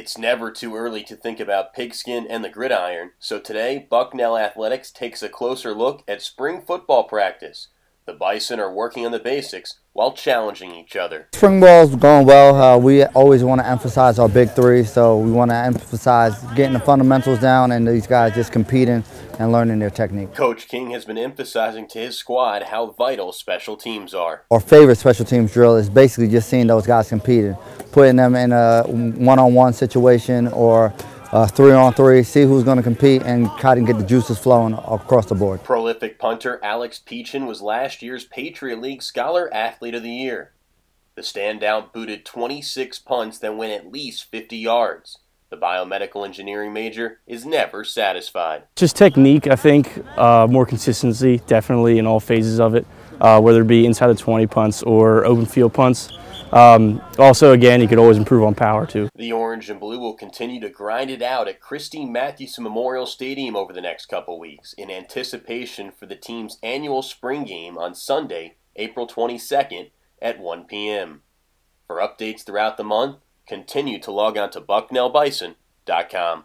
It's never too early to think about pigskin and the gridiron, so today Bucknell Athletics takes a closer look at spring football practice. The Bison are working on the basics while challenging each other. Spring ball is going well. Uh, we always want to emphasize our big three, so we want to emphasize getting the fundamentals down and these guys just competing and learning their technique. Coach King has been emphasizing to his squad how vital special teams are. Our favorite special teams drill is basically just seeing those guys competing, putting them in a one-on-one situation or uh, three on three, see who's going to compete, and try to get the juices flowing across the board. Prolific punter Alex Pechin was last year's Patriot League Scholar Athlete of the Year. The standout booted 26 punts that went at least 50 yards. The biomedical engineering major is never satisfied. Just technique, I think, uh, more consistency, definitely in all phases of it, uh, whether it be inside the 20 punts or open field punts. Um, also, again, you could always improve on power too. The orange and blue will continue to grind it out at Christy Mathewson Memorial Stadium over the next couple weeks in anticipation for the team's annual spring game on Sunday, April 22nd at 1 p.m. For updates throughout the month, continue to log on to bucknellbison.com.